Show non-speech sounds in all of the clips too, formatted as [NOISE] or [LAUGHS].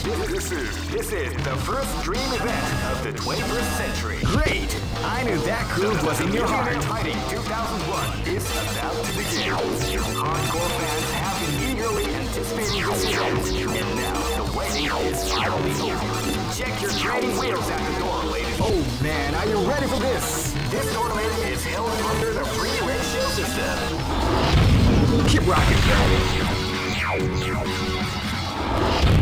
This is this is the first dream event of the 21st century. Great! I knew that groove was in your heart. Fighting 2001 is about to begin. Hardcore fans have been eagerly anticipating this event, and now the is finally over. Check your training wheels at the door, ladies. Oh man, are you ready for this? This tournament is held under the free ratio system. Keep rocking,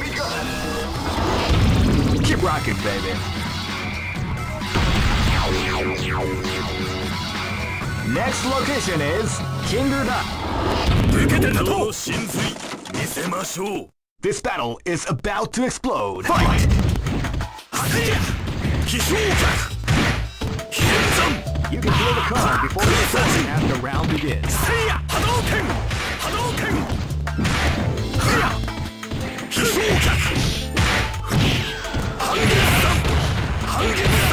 begun. Keep rocking, baby. Next location is Kinderda. This battle is about to explode. Fight! You can feel the card before the opponent after round begins. 反撃弾反撃弾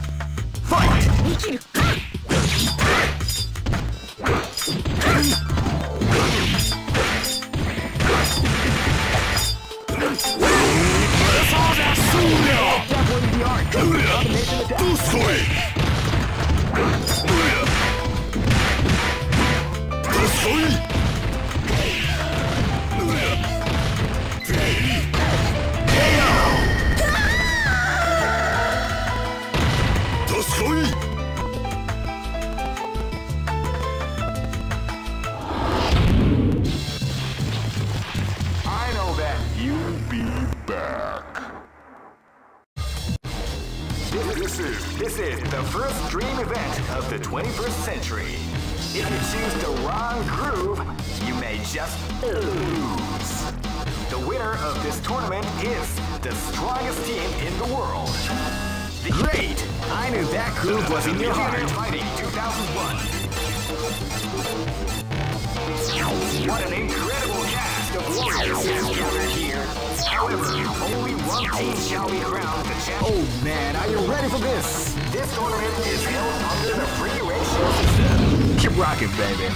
Shall be crowned the. Oh man, are you ready for this? This tournament is held under the free ratio system. Keep rocking, baby.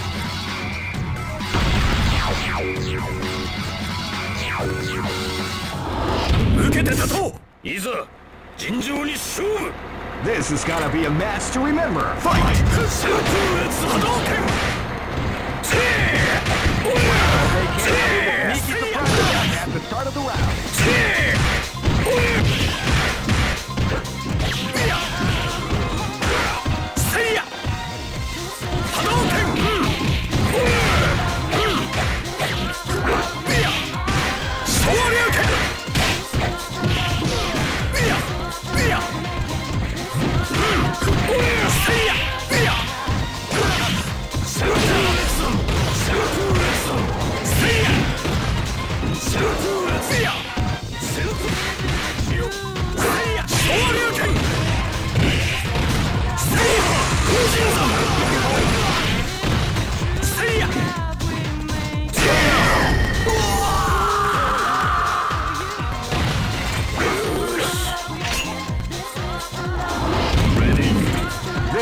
This is gonna be a match to remember. Fight! Fight. At the start of the round. Clear!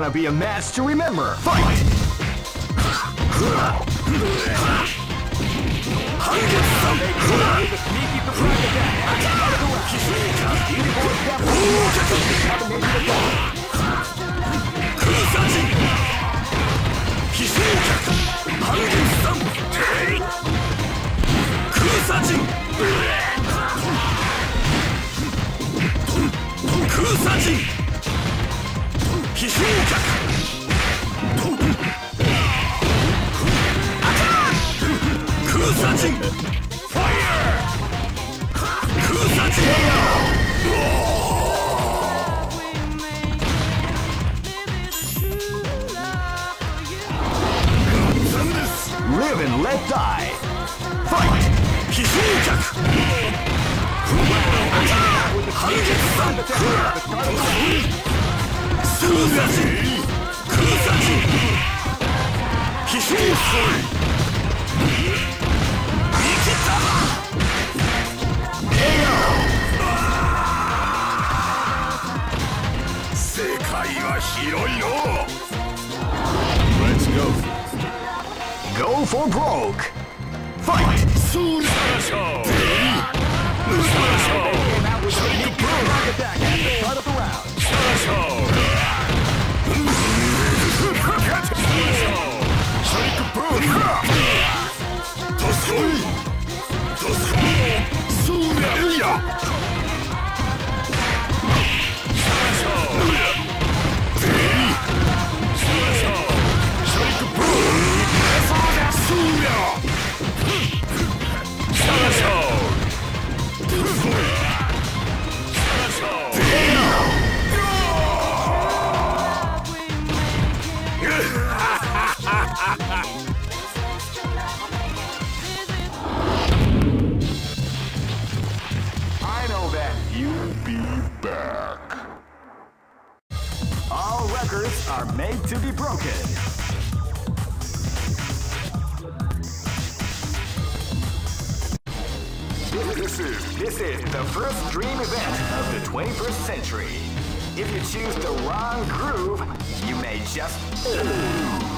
gonna be a match to remember. Fight! Cruzadinho! 飛翔客イ奇襲客の go Go for broke. Fight! ソウルサラショーサラシ 助かる助かるそうや This is this is the first dream event of the 21st century. If you choose the wrong groove, you may just.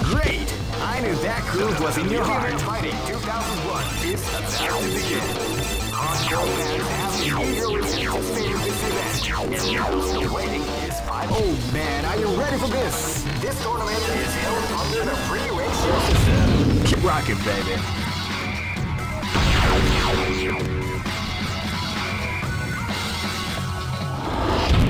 Great! I knew that groove was in your heart. Fighting 2001 is about to begin. Hardcore fans have eagerly anticipating this event, and now the waiting is. Oh man, are you ready for this? This tournament is held under the free ratio system. Keep rocking, baby.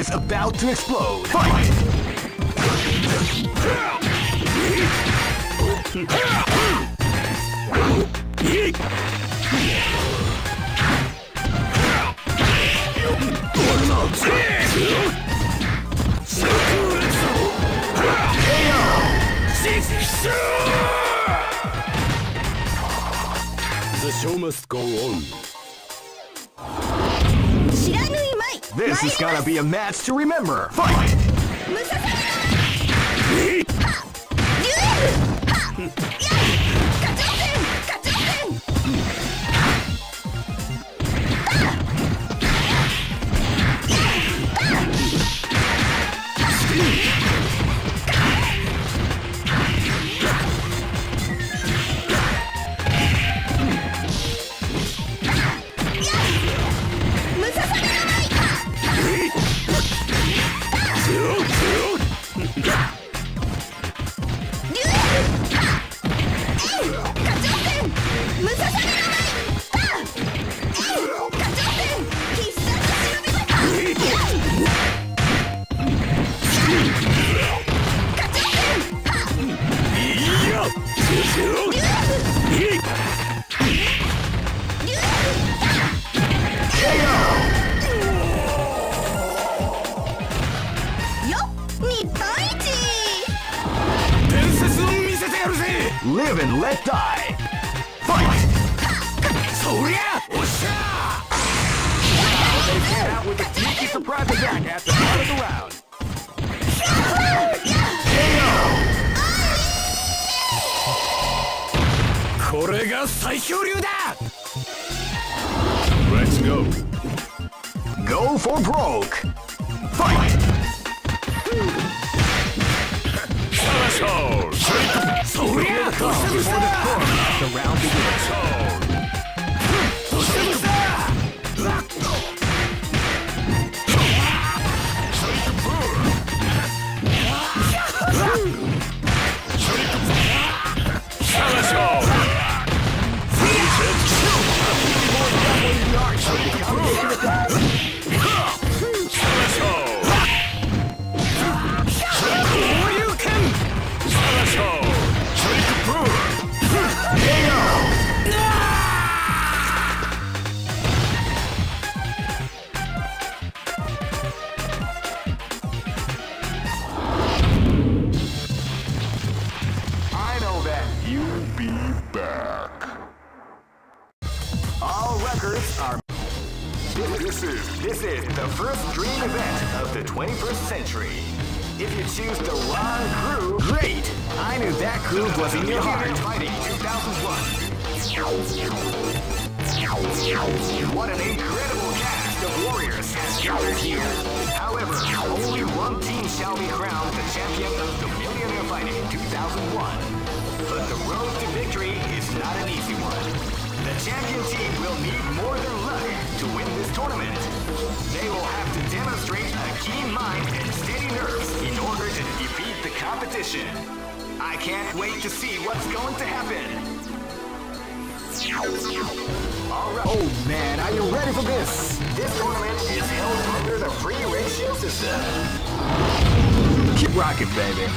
is about to explode. Fight! The show must go on. This is gonna be a match to remember. Fight! ム [LAUGHS] [LAUGHS] competition. I can't wait to see what's going to happen. Right. Oh man, are you ready for this? This tournament is held under the free ratio system. Keep rocking, baby.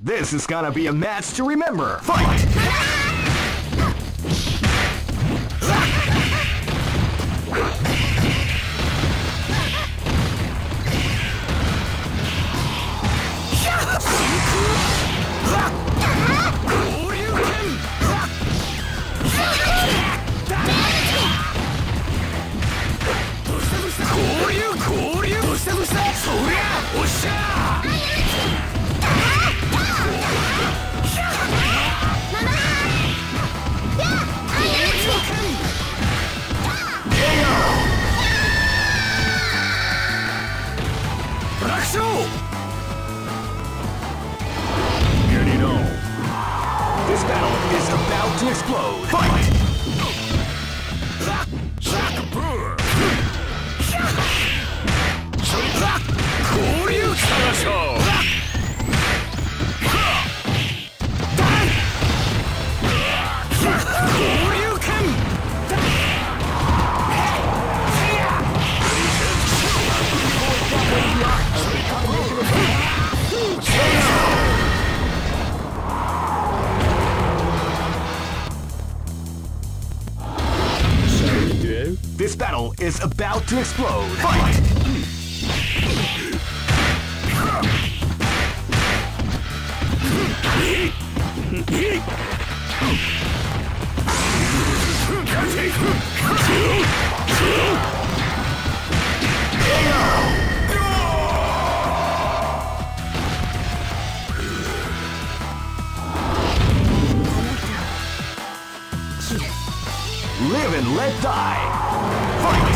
This is gonna be a match to remember. Fight! to explode. Fight! Live and let die. Fight!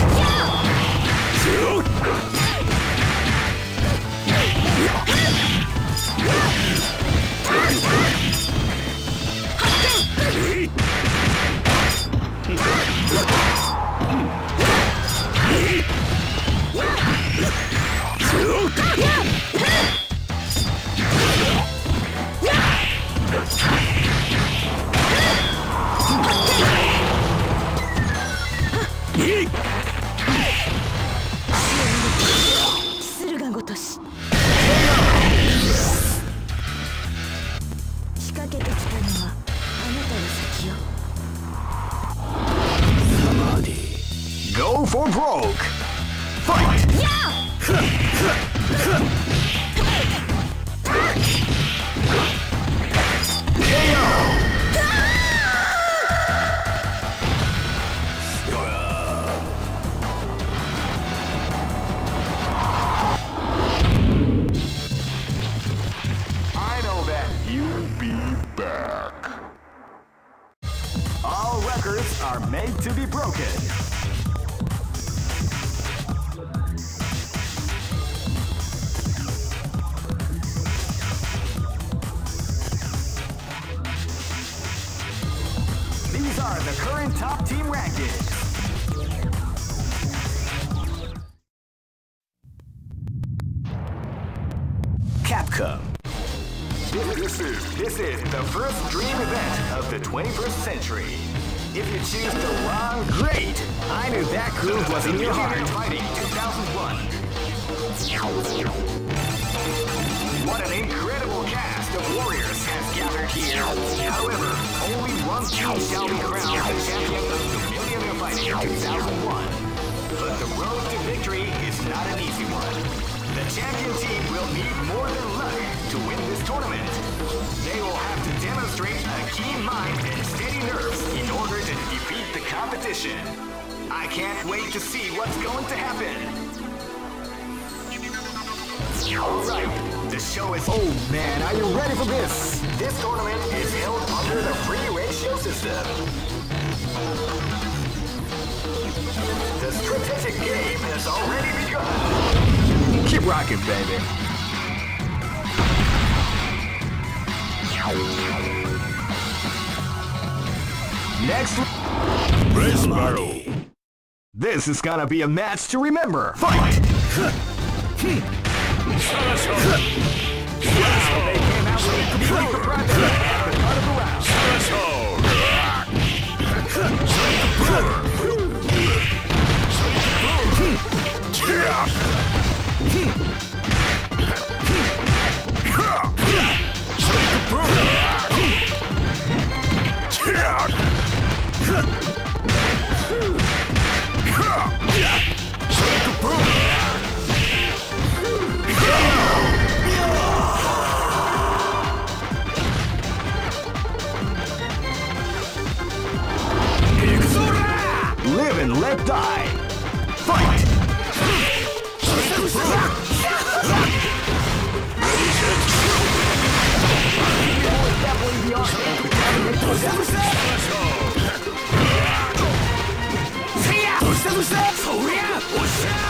system. The strategic game has already begun. Keep rocking, baby. Next, race. This is gonna be a match to remember. Fight! Fight. Yeah! or die! Fight! Let's go!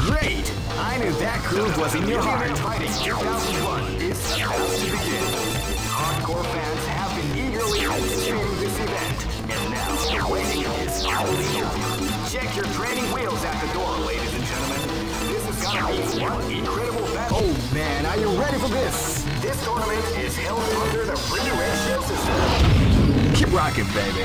Great! I knew that groove was in your heart. Fighting 2001 is about to begin. Hardcore fans have been eagerly anticipating this event, and now the waiting is finally over. Check your training wheels at the door, ladies and gentlemen. This is gonna be one incredible battle. Oh man, are you ready for this? This tournament is held under the free ratio system. Keep rocking, baby.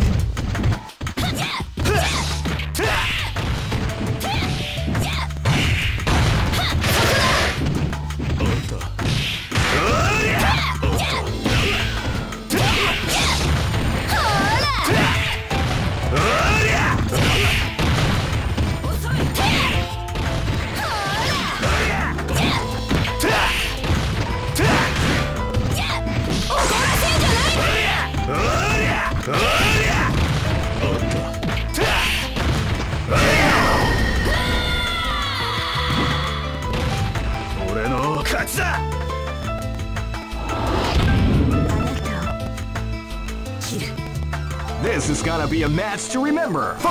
To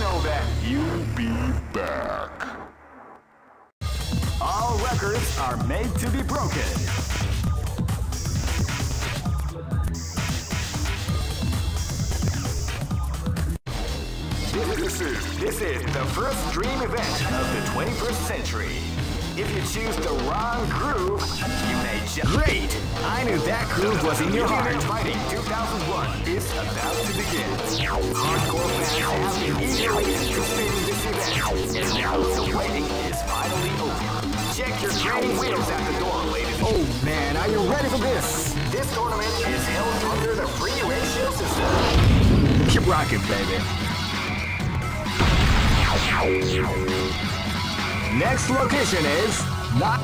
Know that you'll be back. All records are made to be broken. This is, this is the first dream event of the 21st century. If you choose the wrong groove, you may just... Great! I knew that groove was in your heart. Fighting 2001 is about to begin. Hardcore fans have been eagerly anticipating this event, and now the waiting is finally over. Check your training wheels at the door, ladies. Oh man, are you ready for this? This tournament is held under the free ratio system. Keep rocking, baby. Next location is not.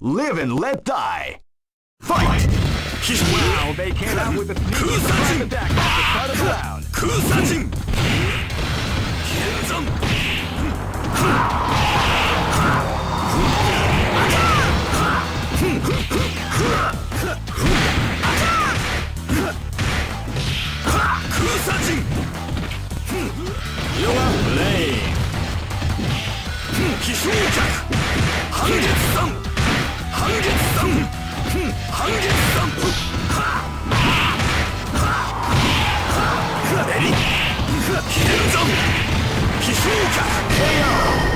Live and let die. Fight! Wow, they came out with a sneaky surprise attack at the start of the round. Kusachin! Kusachin! のがブレイン飛翔脚半月山半月山半月山はっはっはっはっひるぞ飛翔脚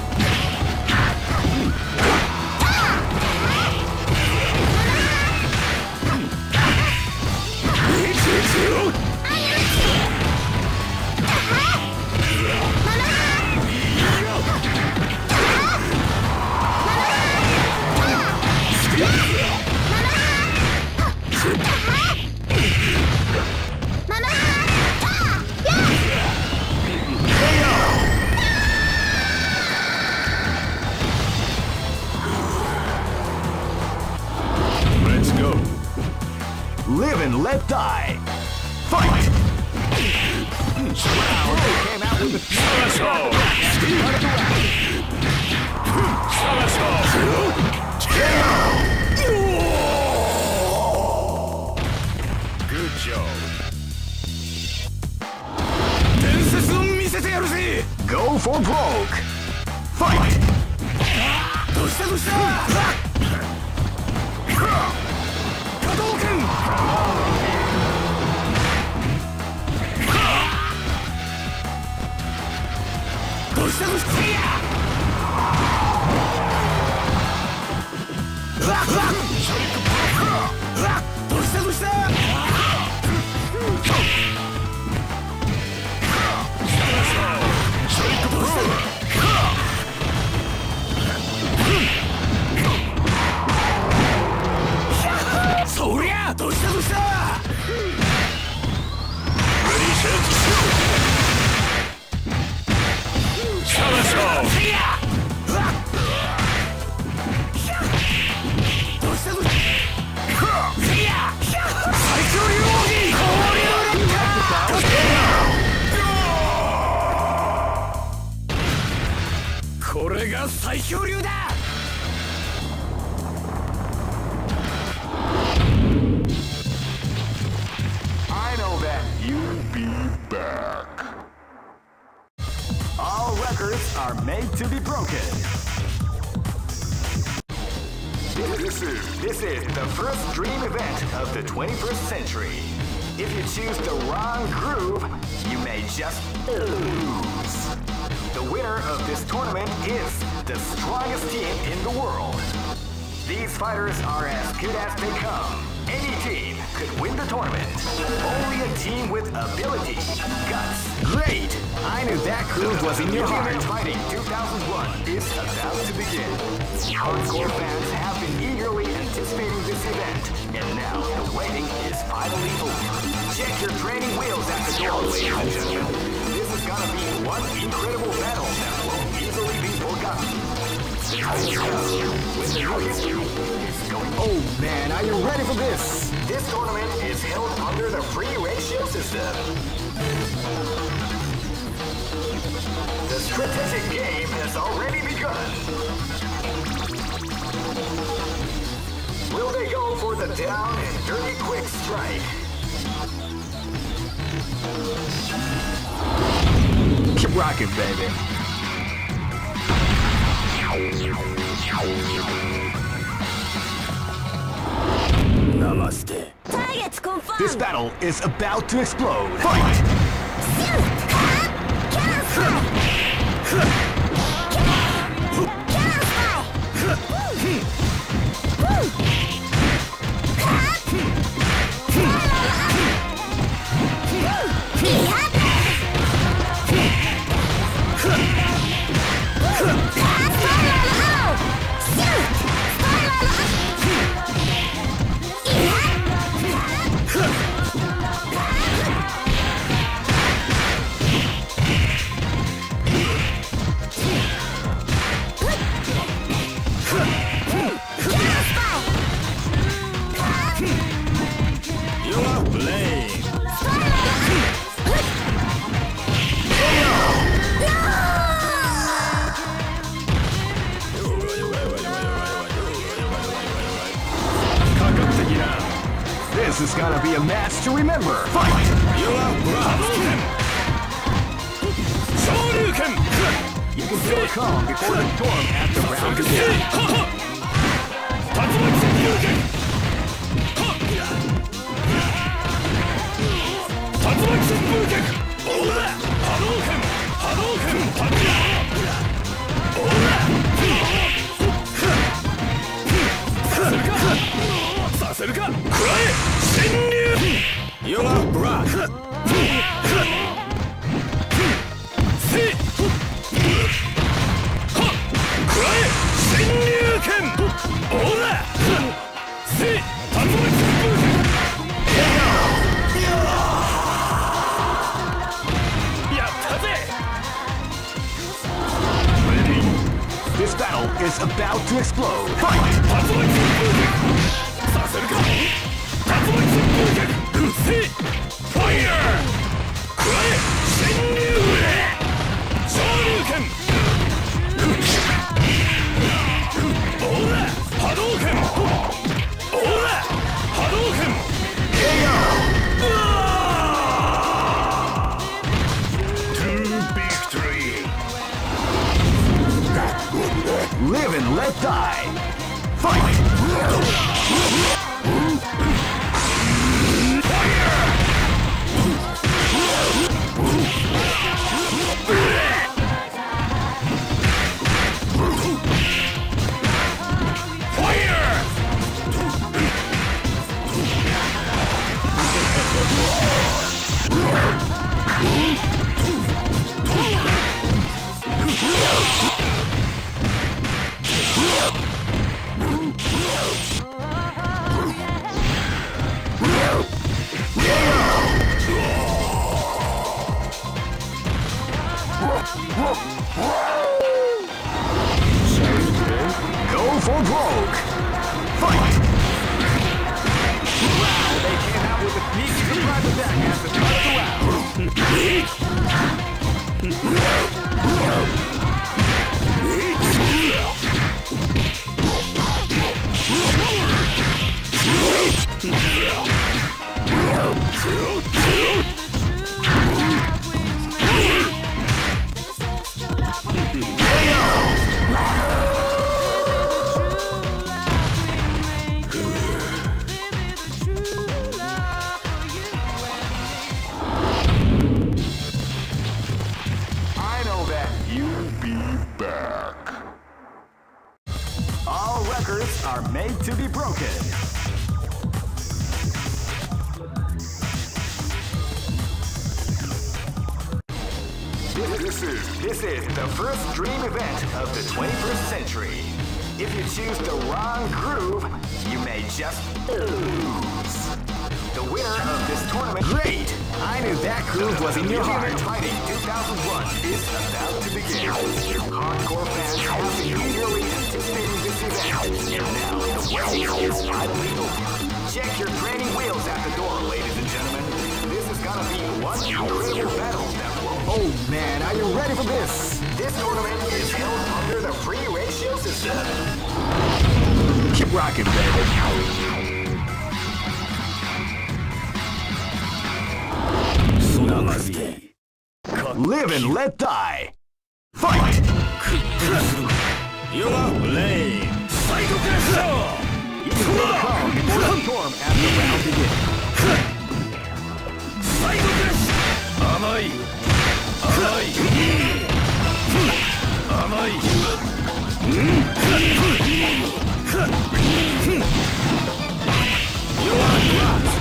one incredible battle that won't easily be forgotten. Oh man, are you ready for this? This tournament is held under the free ratio system. The strategic game has already begun. Will they go for the down and dirty quick strike? Keep rocking, baby. Namaste. This battle is about to explode. Fight! Remember, fight! You! Shoryuken! You can feel calm before the storm after round begins. よっ! Let die! Fight! Your lane! Psycho Castle! You can calm and transform as the round begins. Psycho Castle! Amai! Amai! Amai! You are blast!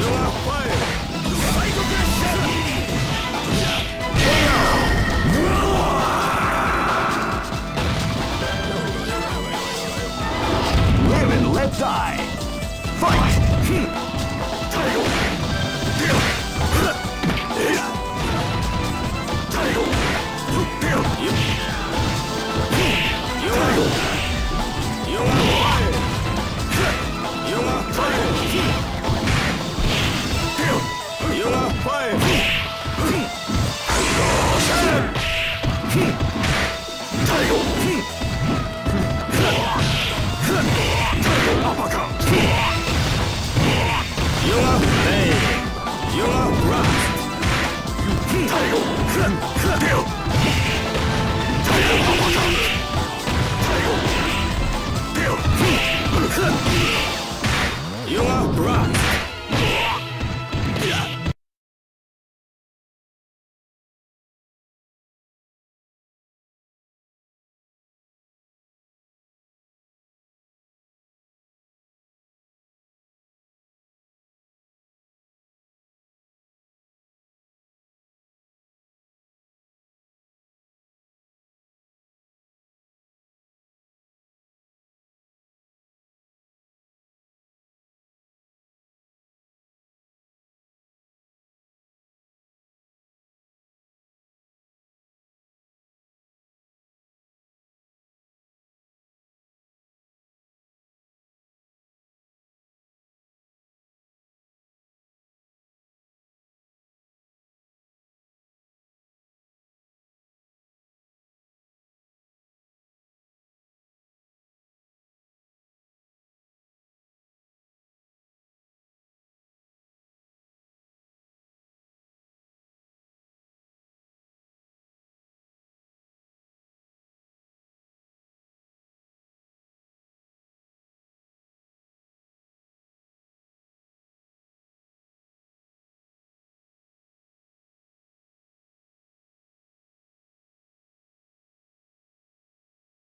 You are fire! You are bronze.